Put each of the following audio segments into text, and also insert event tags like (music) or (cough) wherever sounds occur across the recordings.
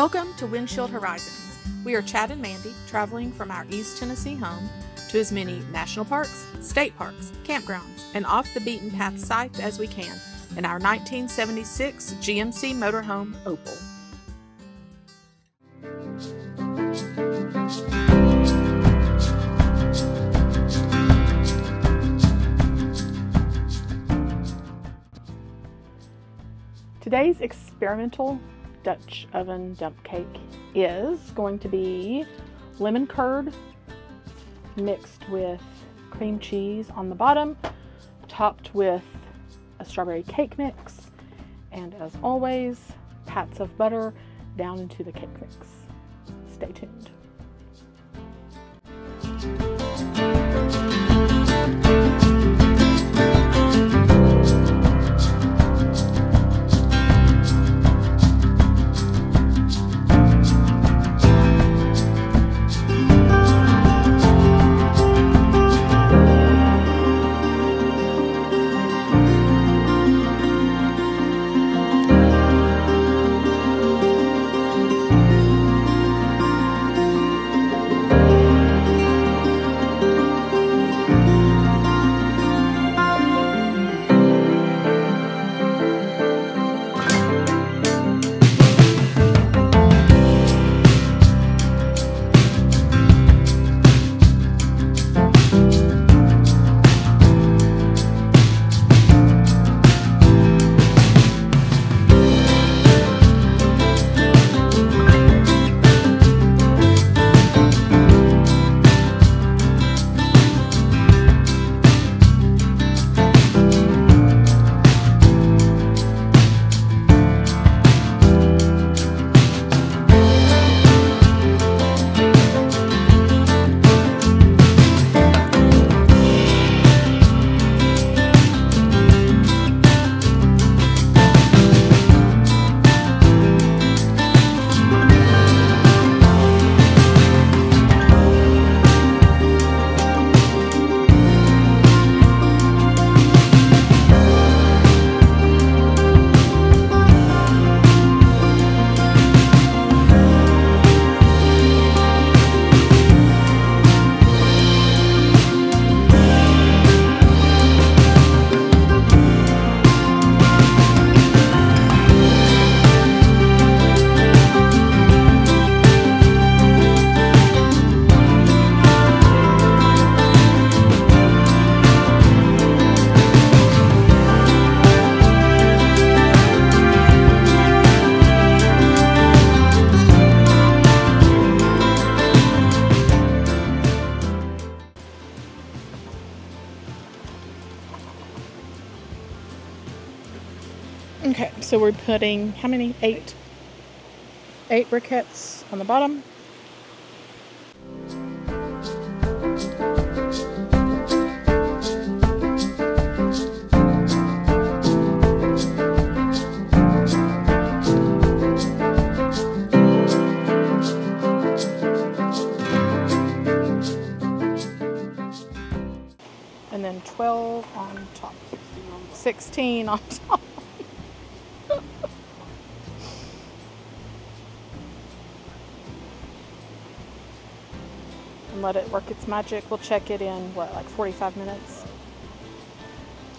Welcome to Windshield Horizons. We are Chad and Mandy traveling from our East Tennessee home to as many national parks, state parks, campgrounds, and off the beaten path sites as we can in our 1976 GMC motorhome Opal. Today's experimental Dutch oven dump cake is going to be lemon curd mixed with cream cheese on the bottom, topped with a strawberry cake mix, and as always, pats of butter down into the cake mix. Stay tuned. So we're putting how many? Eight. Eight briquettes on the bottom. And then 12 on top. 16 on top. Let it work its magic. We'll check it in, what, like 45 minutes?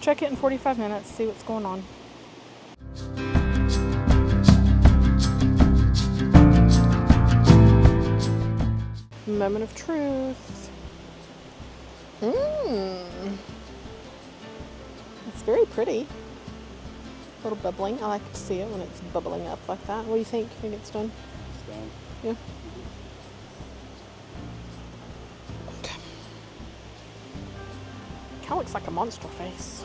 Check it in 45 minutes, see what's going on. Moment of truth. Mmm. It's very pretty. A little bubbling. I like to see it when it's bubbling up like that. What do you think? You think it's done? It's done. Yeah. Of looks like a monster face.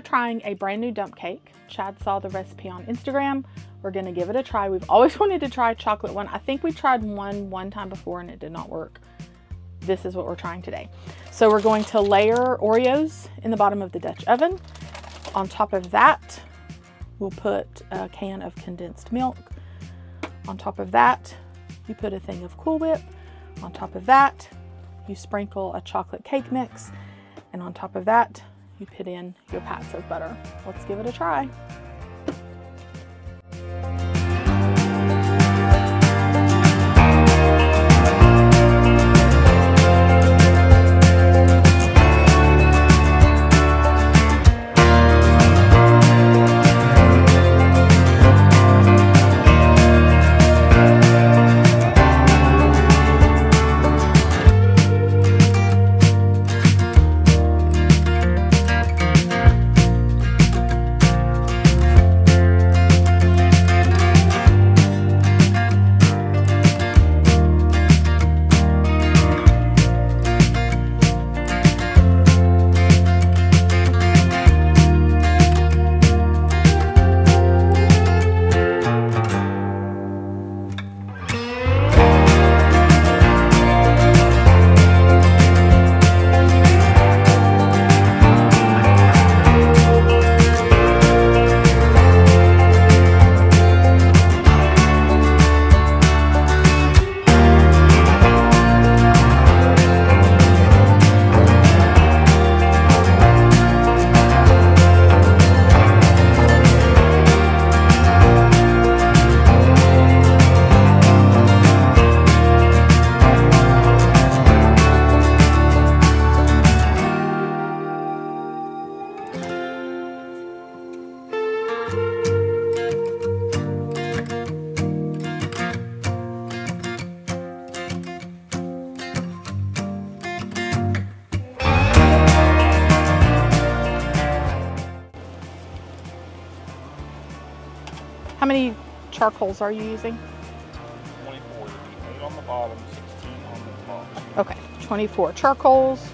Trying a brand new dump cake. Chad saw the recipe on Instagram. We're gonna give it a try. We've always (laughs) wanted to try chocolate one. I think we tried one one time before and it did not work. This is what we're trying today. So we're going to layer Oreos in the bottom of the Dutch oven. On top of that, we'll put a can of condensed milk. On top of that, you put a thing of Cool Whip. On top of that, you sprinkle a chocolate cake mix. And on top of that, you put in your pats of butter. Let's give it a try. How many charcoals are you using? 24 to be 8 on the bottom, 16 on the top. Okay, 24 charcoals.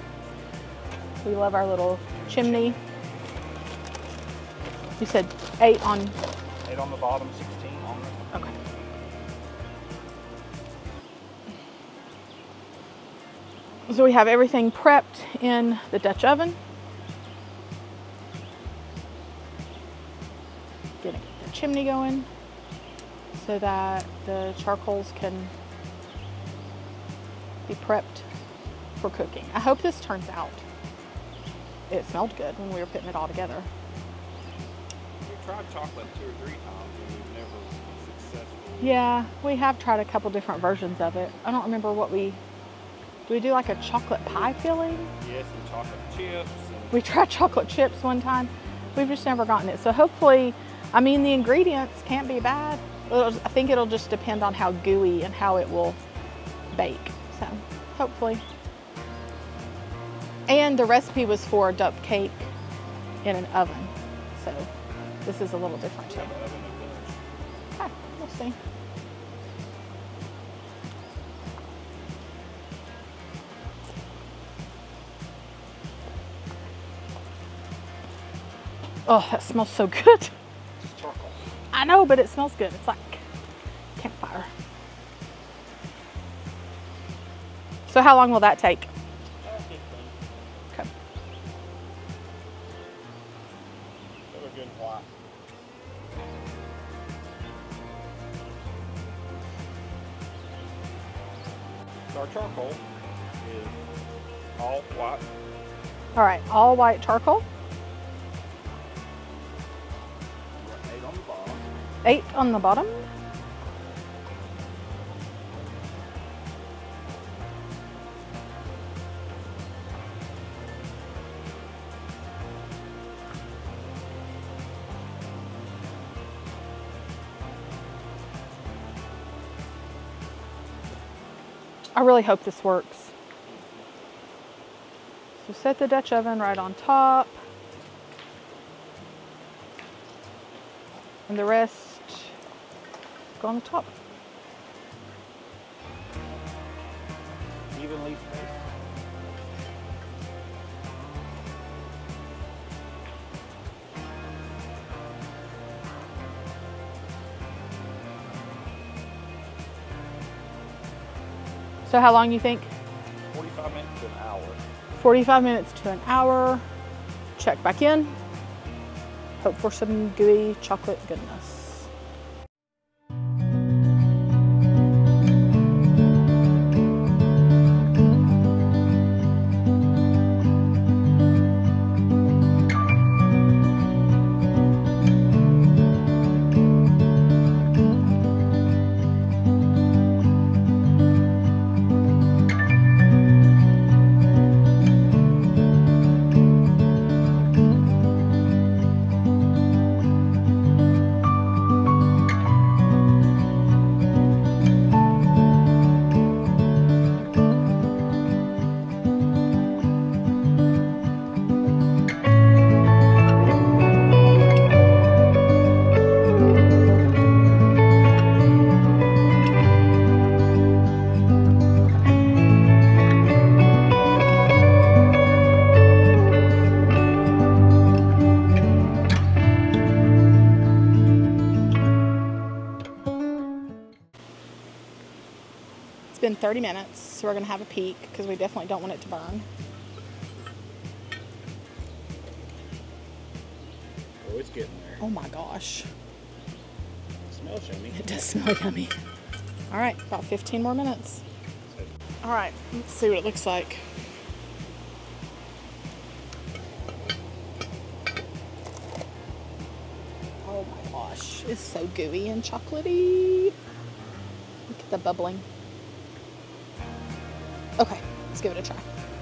We love our little chimney. You said eight on, 8 on the bottom, 16 on the top. okay. So we have everything prepped in the Dutch oven. Get the chimney going so that the charcoals can be prepped for cooking. I hope this turns out. It smelled good when we were putting it all together. We tried chocolate two or three times and we've never been successful. Yeah, we have tried a couple different versions of it. I don't remember what we, do we do like a chocolate pie filling? Yes, and chocolate chips. And We tried (laughs) chocolate chips one time. We've just never gotten it. So hopefully, I mean, the ingredients can't be bad. It'll- I think it'll just depend on how gooey and how it will bake. So hopefully. And the recipe was for a dump cake in an oven. So this is a little different too. Okay, we'll see. Oh, that smells so good. (laughs) I know, but it smells good. It's like campfire. So how long will that take? 15. Okay. So they're good and white. So our charcoal is all white. All right, all white charcoal, eight on the bottom. I really hope this works. So set the Dutch oven right on top. And the rest back on top. Evenly spaced. So how long you think? 45 minutes to an hour. 45 minutes to an hour. Check back in. Hope for some gooey chocolate goodness. 30 minutes, so we're gonna have a peek because we definitely don't want it to burn. Oh, it's getting there. Oh my gosh, It smells yummy. it does smell yummy. All right, about 15 more minutes. All right, let's see what it looks like. Oh my gosh, it's so gooey and chocolatey. Look at the bubbling give it a try.